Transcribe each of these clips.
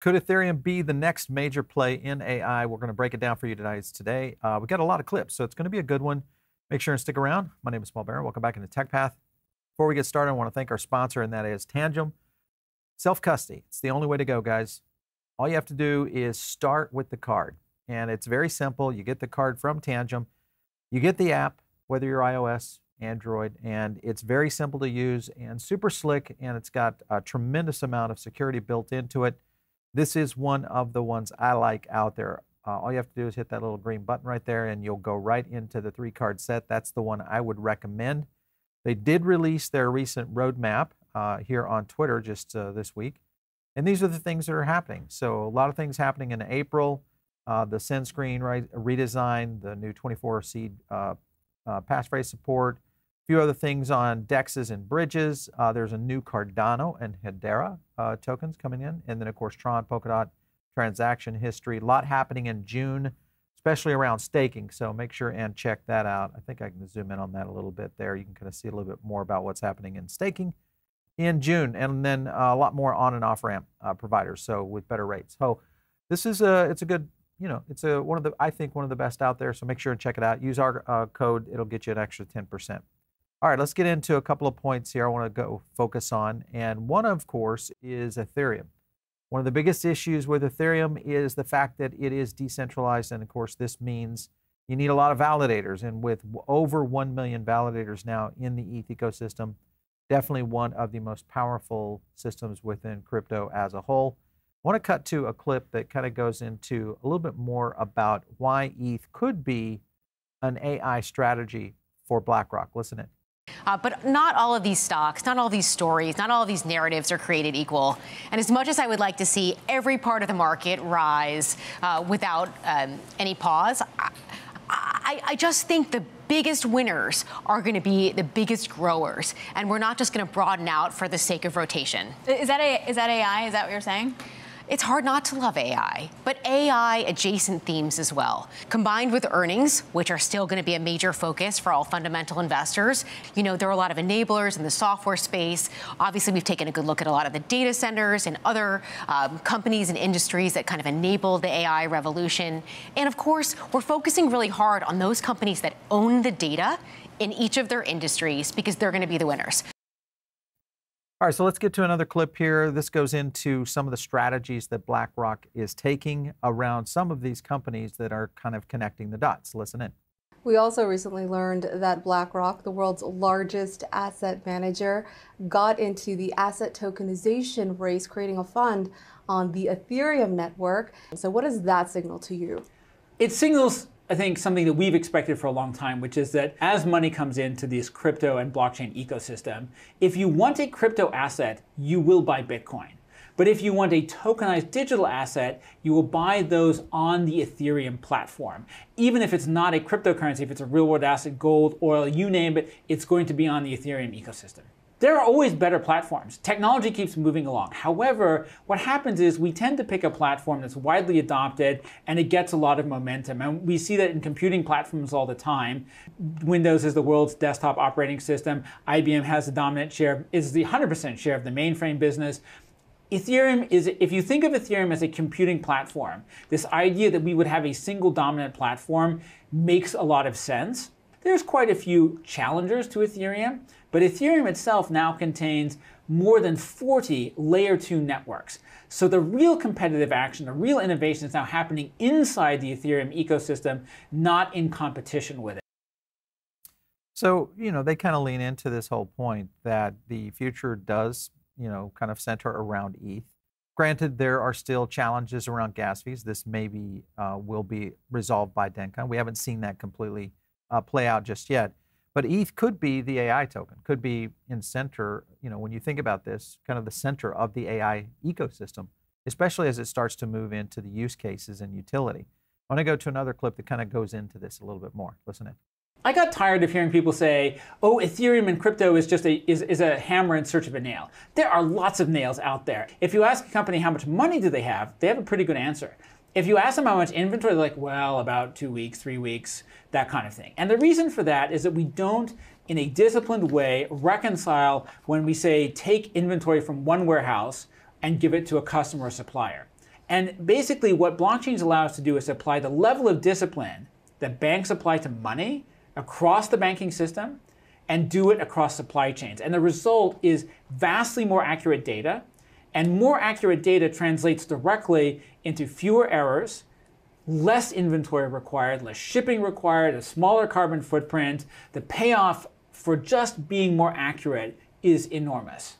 Could Ethereum be the next major play in AI? We're going to break it down for you tonight. It's Today, uh, we got a lot of clips, so it's going to be a good one. Make sure and stick around. My name is Paul Barron. Welcome back into Tech Path. Before we get started, I want to thank our sponsor, and that is Tangem Self Custody. It's the only way to go, guys. All you have to do is start with the card, and it's very simple. You get the card from Tangem, you get the app, whether you're iOS, Android, and it's very simple to use and super slick, and it's got a tremendous amount of security built into it. This is one of the ones I like out there. Uh, all you have to do is hit that little green button right there, and you'll go right into the three card set. That's the one I would recommend. They did release their recent roadmap uh, here on Twitter just uh, this week. And these are the things that are happening. So, a lot of things happening in April. Uh, the send screen right, redesign, the new 24 seed uh, uh, passphrase support, few other things on dexes and bridges. Uh, there's a new Cardano and Hedera uh, tokens coming in. And then, of course, Tron, Polkadot, transaction history. A lot happening in June, especially around staking. So make sure and check that out. I think I can zoom in on that a little bit there. You can kind of see a little bit more about what's happening in staking in June. And then uh, a lot more on and off ramp uh, providers. So with better rates. So this is a, it's a good, you know, it's a one of the, I think one of the best out there. So make sure and check it out. Use our uh, code. It'll get you an extra 10%. All right, let's get into a couple of points here I want to go focus on. And one, of course, is Ethereum. One of the biggest issues with Ethereum is the fact that it is decentralized. And of course, this means you need a lot of validators. And with over 1 million validators now in the ETH ecosystem, definitely one of the most powerful systems within crypto as a whole. I want to cut to a clip that kind of goes into a little bit more about why ETH could be an AI strategy for BlackRock. Listen in. Uh, but not all of these stocks, not all of these stories, not all of these narratives are created equal. And as much as I would like to see every part of the market rise uh, without um, any pause, I, I, I just think the biggest winners are going to be the biggest growers, and we're not just going to broaden out for the sake of rotation. Is that a, is that AI? Is that what you're saying? It's hard not to love AI, but AI adjacent themes as well. Combined with earnings, which are still going to be a major focus for all fundamental investors, you know, there are a lot of enablers in the software space. Obviously, we've taken a good look at a lot of the data centers and other um, companies and industries that kind of enable the AI revolution. And of course, we're focusing really hard on those companies that own the data in each of their industries because they're going to be the winners. All right, so let's get to another clip here. This goes into some of the strategies that BlackRock is taking around some of these companies that are kind of connecting the dots. Listen in. We also recently learned that BlackRock, the world's largest asset manager, got into the asset tokenization race, creating a fund on the Ethereum network. So, what does that signal to you? It signals I think something that we've expected for a long time, which is that as money comes into this crypto and blockchain ecosystem, if you want a crypto asset, you will buy Bitcoin. But if you want a tokenized digital asset, you will buy those on the Ethereum platform. Even if it's not a cryptocurrency, if it's a real world asset, gold, oil, you name it, it's going to be on the Ethereum ecosystem. There are always better platforms. Technology keeps moving along. However, what happens is we tend to pick a platform that's widely adopted and it gets a lot of momentum. And we see that in computing platforms all the time. Windows is the world's desktop operating system. IBM has the dominant share, is the 100% share of the mainframe business. Ethereum is, if you think of Ethereum as a computing platform, this idea that we would have a single dominant platform makes a lot of sense. There's quite a few challengers to Ethereum. But Ethereum itself now contains more than 40 layer 2 networks. So the real competitive action, the real innovation is now happening inside the Ethereum ecosystem, not in competition with it. So, you know, they kind of lean into this whole point that the future does, you know, kind of center around ETH. Granted, there are still challenges around gas fees. This maybe uh, will be resolved by Dencun. We haven't seen that completely uh, play out just yet. But ETH could be the AI token, could be in center, you know, when you think about this, kind of the center of the AI ecosystem, especially as it starts to move into the use cases and utility. I want to go to another clip that kind of goes into this a little bit more. Listen in. I got tired of hearing people say, oh, Ethereum and crypto is just a, is, is a hammer in search of a nail. There are lots of nails out there. If you ask a company how much money do they have, they have a pretty good answer. If you ask them how much inventory, they're like, well, about two weeks, three weeks, that kind of thing. And the reason for that is that we don't, in a disciplined way, reconcile when we say take inventory from one warehouse and give it to a customer or supplier. And basically, what blockchains allow us to do is apply the level of discipline that banks apply to money across the banking system and do it across supply chains. And the result is vastly more accurate data. And more accurate data translates directly into fewer errors, less inventory required, less shipping required, a smaller carbon footprint. The payoff for just being more accurate is enormous.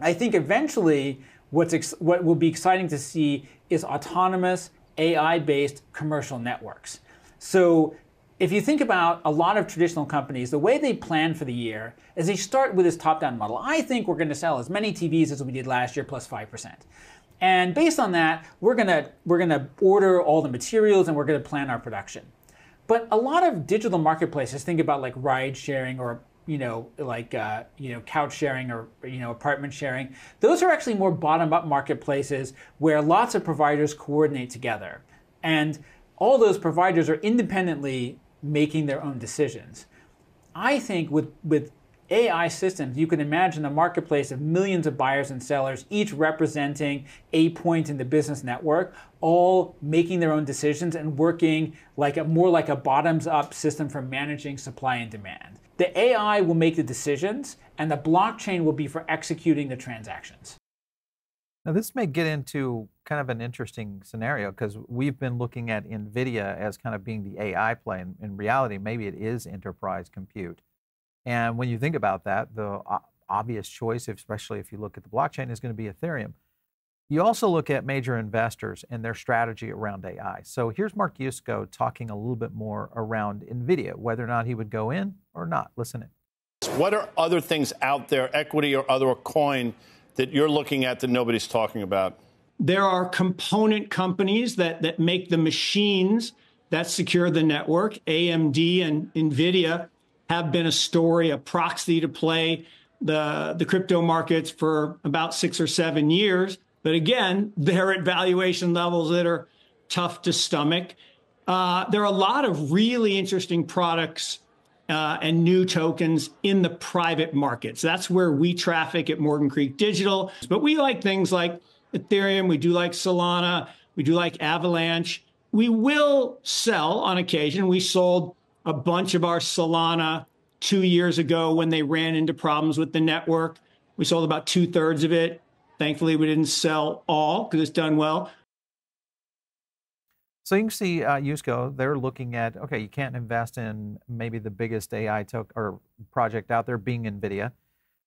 I think eventually what's what will be exciting to see is autonomous AI based commercial networks. So if you think about a lot of traditional companies, the way they plan for the year is they start with this top down model. I think we're going to sell as many TVs as we did last year plus 5%. And based on that, we're going to we're going to order all the materials and we're going to plan our production. But a lot of digital marketplaces think about like ride sharing or you know, like uh, you know, couch sharing or you know, apartment sharing. Those are actually more bottom-up marketplaces where lots of providers coordinate together, and all those providers are independently making their own decisions. I think with with AI systems, you can imagine a marketplace of millions of buyers and sellers, each representing a point in the business network, all making their own decisions and working like a more like a bottoms-up system for managing supply and demand. The AI will make the decisions, and the blockchain will be for executing the transactions. Now, this may get into kind of an interesting scenario because we've been looking at NVIDIA as kind of being the AI play. And in reality, maybe it is enterprise compute. And when you think about that, the obvious choice, especially if you look at the blockchain, is going to be Ethereum. You also look at major investors and their strategy around AI. So here's Mark Yusko talking a little bit more around NVIDIA, whether or not he would go in or not. Listen in. What are other things out there, equity or other coin, that you're looking at that nobody's talking about? There are component companies that, that make the machines that secure the network. AMD and NVIDIA have been a story, a proxy to play the, the crypto markets for about six or seven years. But again, they're at valuation levels that are tough to stomach. Uh, there are a lot of really interesting products uh, and new tokens in the private markets. That's where we traffic at Morgan Creek Digital. But we like things like Ethereum, we do like Solana, we do like Avalanche. We will sell on occasion. We sold a bunch of our Solana two years ago when they ran into problems with the network. We sold about two thirds of it. Thankfully, we didn't sell all because it's done well. So you can see uh, Yusko, they're looking at, okay, you can't invest in maybe the biggest AI to- or project out there being NVIDIA.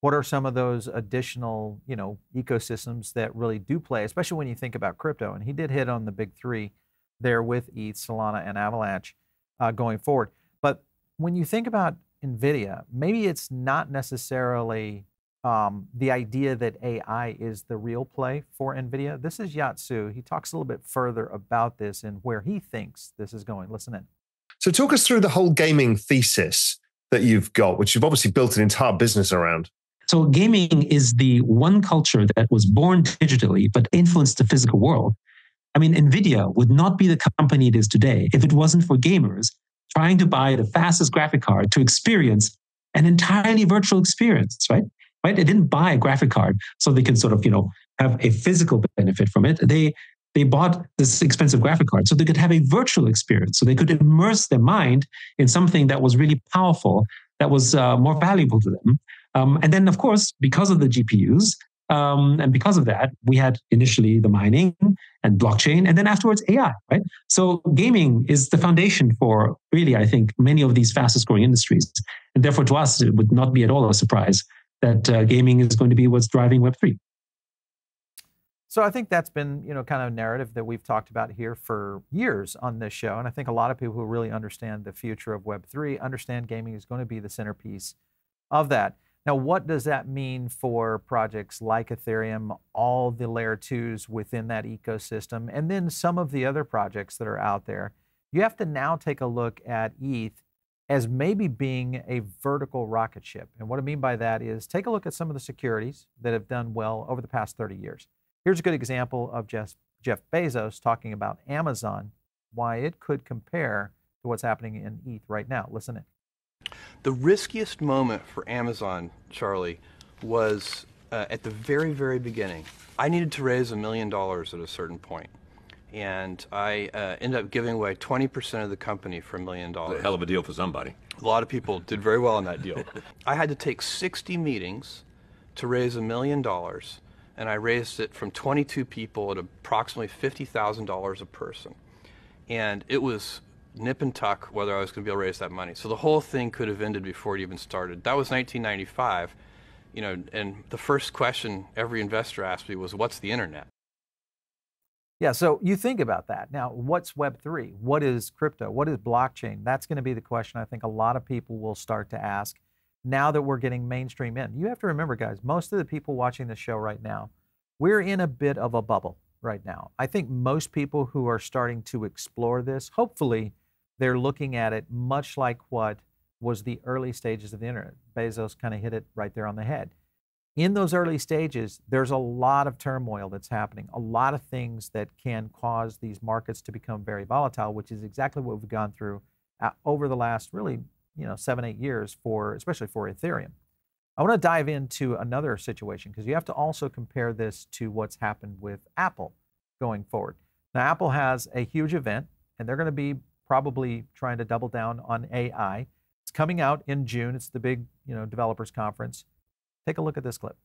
What are some of those additional, you know, ecosystems that really do play, especially when you think about crypto? And he did hit on the big three there with ETH, Solana, and Avalanche uh, going forward. But when you think about NVIDIA, maybe it's not necessarily um, the idea that AI is the real play for NVIDIA. This is Yat Siu. He talks a little bit further about this and where he thinks this is going. Listen in. So, talk us through the whole gaming thesis that you've got, which you've obviously built an entire business around. So, gaming is the one culture that was born digitally but influenced the physical world. I mean, NVIDIA would not be the company it is today if it wasn't for gamers trying to buy the fastest graphic card to experience an entirely virtual experience, right? Right? They didn't buy a graphic card so they can sort of, you know, have a physical benefit from it. They they bought this expensive graphic card so they could have a virtual experience, so they could immerse their mind in something that was really powerful, that was uh, more valuable to them. Um, and then, of course, because of the GPUs, um, and because of that, we had initially the mining and blockchain, and then afterwards AI, right? So gaming is the foundation for really, I think, many of these fastest growing industries. And therefore, to us, it would not be at all a surprise that uh, gaming is going to be what's driving Web3. So I think that's been, you know, kind of a narrative that we've talked about here for years on this show. And I think a lot of people who really understand the future of Web3 understand gaming is going to be the centerpiece of that. Now, what does that mean for projects like Ethereum, all the layer twos within that ecosystem, and then some of the other projects that are out there? You have to now take a look at ETH as maybe being a vertical rocket ship. And what I mean by that is take a look at some of the securities that have done well over the past 30 years. Here's a good example of Jeff, Jeff Bezos talking about Amazon, why it could compare to what's happening in ETH right now. Listen in. The riskiest moment for Amazon, Charlie, was uh, at the very, very beginning. I needed to raise a million dollars at a certain point. And I uh, ended up giving away 20% of the company for a million dollars. A hell of a deal for somebody. A lot of people did very well on that deal. I had to take 60 meetings to raise a million dollars, and I raised it from 22 people at approximately $50,000 a person. And it was nip and tuck whether I was going to be able to raise that money. So the whole thing could have ended before it even started. That was 1995, you know, and the first question every investor asked me was, "What's the internet?" Yeah, so you think about that. Now, what's Web3? What is crypto? What is blockchain? That's going to be the question I think a lot of people will start to ask now that we're getting mainstream in. You have to remember, guys, most of the people watching this show right now, we're in a bit of a bubble right now. I think most people who are starting to explore this, hopefully, they're looking at it much like what was the early stages of the internet. Bezos kind of hit it right there on the head in those early stages, there's a lot of turmoil that's happening, a lot of things that can cause these markets to become very volatile, which is exactly what we've gone through uh, over the last really, you know, seven, eight years for, especially for Ethereum. I want to dive into another situation because you have to also compare this to what's happened with Apple going forward. Now, Apple has a huge event, and they're going to be probably trying to double down on AI. It's coming out in June. It's the big, you know, developers conference. Take a look at this clip.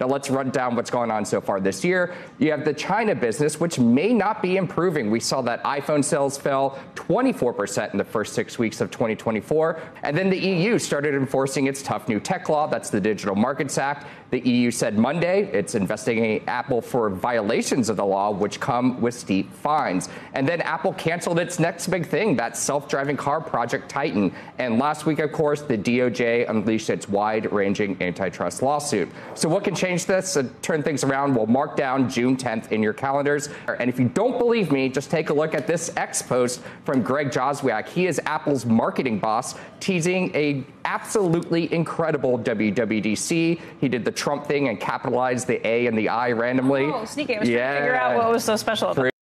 Now let's run down what's going on so far this year. You have the China business, which may not be improving. We saw that iPhone sales fell 24% in the first six weeks of 2024. And then the EU started enforcing its tough new tech law. That's the Digital Markets Act. The EU said Monday it's investigating Apple for violations of the law, which come with steep fines. And then Apple canceled its next big thing, that self driving car project Titan. And last week, of course, the DOJ unleashed its wide ranging antitrust lawsuit. So, what can change this and turn things around? We'll mark down June 10th in your calendars. And if you don't believe me, just take a look at this X post from Greg Joswiak. He is Apple's marketing boss, teasing a absolutely incredible WWDC. He did the Trump thing and capitalized the A and the I randomly. Oh, sneaky. I was yeah. trying to figure out what was so special about it.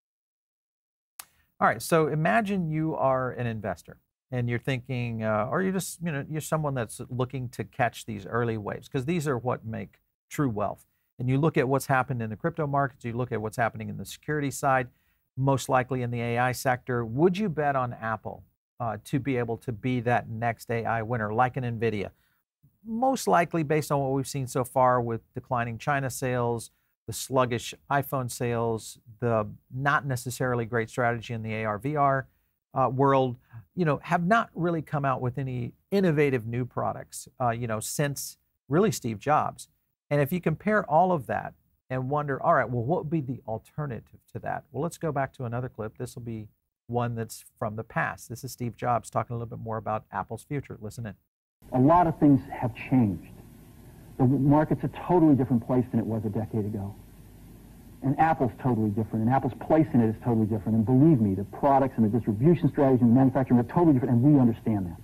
All right, so imagine you are an investor and you're thinking, uh, or you're just, you know, you're someone that's looking to catch these early waves because these are what make true wealth. And you look at what's happened in the crypto markets, you look at what's happening in the security side, most likely in the AI sector. Would you bet on Apple uh, to be able to be that next AI winner, like an NVIDIA? most likely based on what we've seen so far with declining China sales, the sluggish iPhone sales, the not necessarily great strategy in the AR VR uh, world, you know, have not really come out with any innovative new products, uh, you know, since really Steve Jobs. And if you compare all of that and wonder, all right, well, what would be the alternative to that? Well, let's go back to another clip. This will be one that's from the past. This is Steve Jobs talking a little bit more about Apple's future. Listen in a lot of things have changed. The market's a totally different place than it was a decade ago. And Apple's totally different, and Apple's place in it is totally different. And believe me, the products and the distribution strategy and the manufacturing are totally different, and we understand that.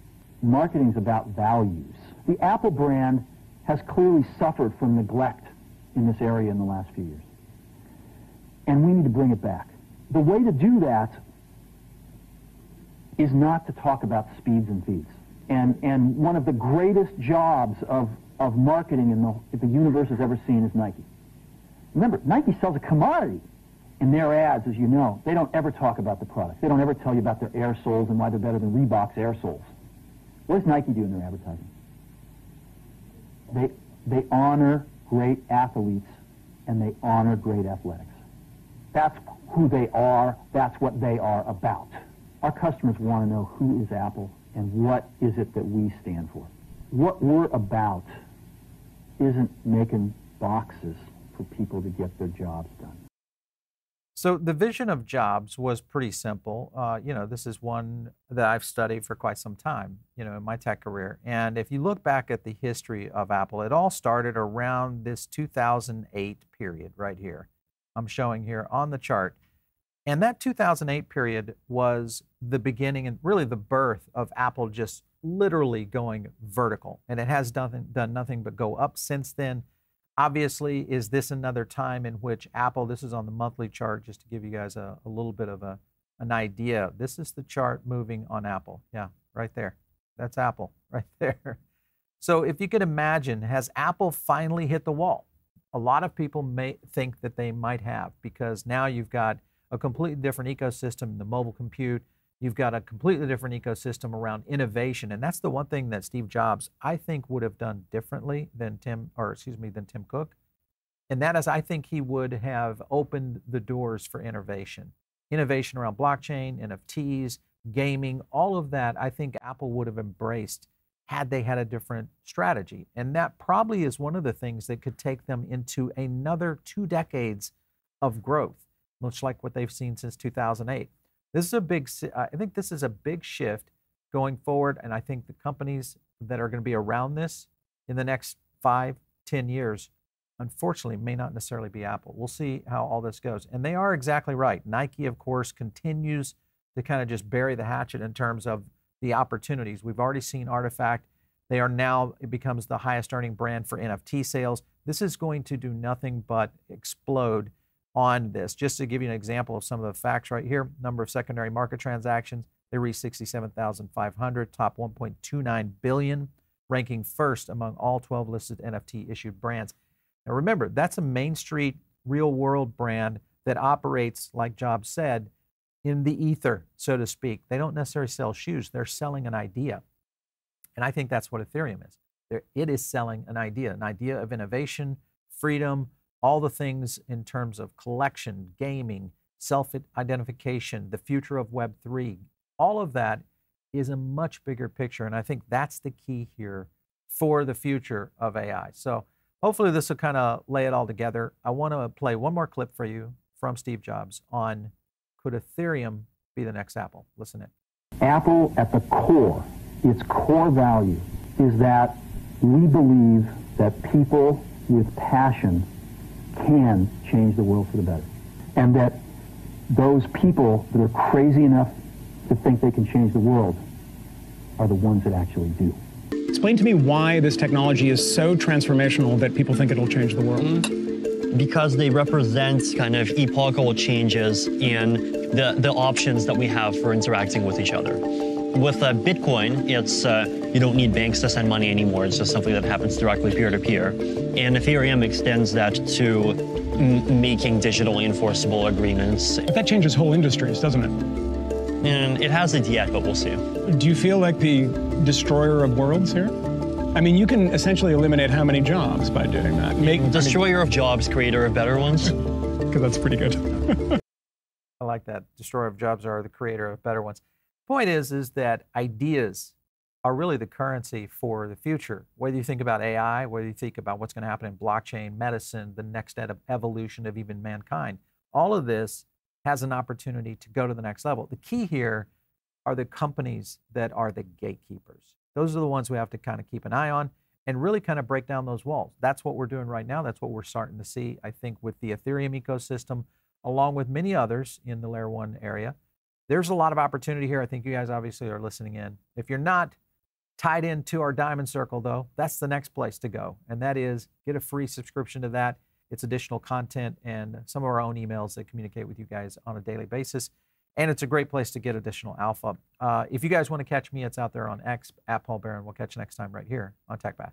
Marketing is about values. The Apple brand has clearly suffered from neglect in this area in the last few years. And we need to bring it back. The way to do that is not to talk about speeds and feeds. And, and one of the greatest jobs of, of marketing in the, the universe has ever seen is Nike. Remember, Nike sells a commodity in their ads, as you know. They don't ever talk about the product. They don't ever tell you about their air soles and why they're better than Reebok's air soles. What does Nike do in their advertising? They, they honor great athletes and they honor great athletics. That's who they are. That's what they are about. Our customers want to know who is Apple and what is it that we stand for. What we're about isn't making boxes for people to get their jobs done. So the vision of jobs was pretty simple. Uh, you know, this is one that I've studied for quite some time, you know, in my tech career. And if you look back at the history of Apple, it all started around this 2008 period right here. I'm showing here on the chart. And that 2008 period was the beginning and really the birth of Apple just literally going vertical. And it has done, done nothing but go up since then. Obviously, is this another time in which Apple, this is on the monthly chart, just to give you guys a, a little bit of a, an idea. This is the chart moving on Apple. Yeah, right there. That's Apple right there. So if you could imagine, has Apple finally hit the wall? A lot of people may think that they might have because now you've got a completely different ecosystem the mobile compute. You've got a completely different ecosystem around innovation, and that's the one thing that Steve Jobs, I think, would have done differently than Tim, or excuse me, than Tim Cook. And that is, I think he would have opened the doors for innovation, innovation around blockchain, NFTs, gaming, all of that. I think Apple would have embraced had they had a different strategy, and that probably is one of the things that could take them into another two decades of growth, much like what they've seen since 2008. This is a big, I think this is a big shift going forward. And I think the companies that are going to be around this in the next five, ten years, unfortunately, may not necessarily be Apple. We'll see how all this goes. And they are exactly right. Nike, of course, continues to kind of just bury the hatchet in terms of the opportunities. We've already seen RTFKT. They are now, it becomes the highest earning brand for NFT sales. This is going to do nothing but explode on this. Just to give you an example of some of the facts right here, number of secondary market transactions, they reached 67,500, top 1.29 billion, ranking first among all 12 listed NFT issued brands. Now remember, that's a Main Street real world brand that operates, like Jobs said, in the ether, so to speak. They don't necessarily sell shoes, they're selling an idea. And I think that's what Ethereum is. It is selling an idea, an idea of innovation, freedom, all the things in terms of collection, gaming, self identification, the future of Web3, all of that is a much bigger picture. And I think that's the key here for the future of AI. So hopefully this will kind of lay it all together. I want to play one more clip for you from Steve Jobs on could Ethereum be the next Apple? Listen in. Apple at the core, its core value is that we believe that people with passion can change the world for the better. And that those people that are crazy enough to think they can change the world are the ones that actually do. Explain to me why this technology is so transformational that people think it'll change the world. Mm-hmm. Because they represent kind of epochal changes in the, the options that we have for interacting with each other. With uh, Bitcoin, it's uh, you don't need banks to send money anymore. It's just something that happens directly peer to peer. And Ethereum extends that to making digitally enforceable agreements. But that changes whole industries, doesn't it? And it hasn't yet, but we'll see. Do you feel like the destroyer of worlds here? I mean, you can essentially eliminate how many jobs by doing that? Make destroyer I of jobs, creator of better ones. Because that's pretty good. I like that. Destroyer of jobs are the creator of better ones. Point is, is that ideas are really the currency for the future. Whether you think about AI, whether you think about what's going to happen in blockchain, medicine, the next evolution of even mankind, all of this has an opportunity to go to the next level. The key here are the companies that are the gatekeepers. Those are the ones we have to kind of keep an eye on and really kind of break down those walls. That's what we're doing right now. That's what we're starting to see, I think, with the Ethereum ecosystem, along with many others in the layer one area. There's a lot of opportunity here. I think you guys obviously are listening in. If you're not, Tied into our Diamond Circle, though, that's the next place to go. And that is get a free subscription to that. It's additional content and some of our own emails that communicate with you guys on a daily basis. And it's a great place to get additional alpha. Uh, if you guys want to catch me, it's out there on X at Paul Barron. We'll catch you next time right here on TechPath.